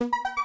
you.